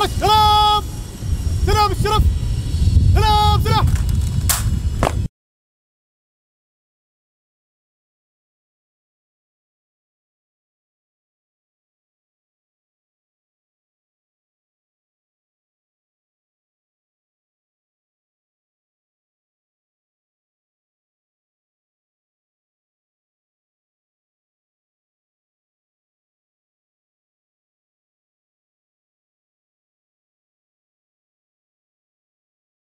حرك سلام. سلام الشرف. سلام سلاح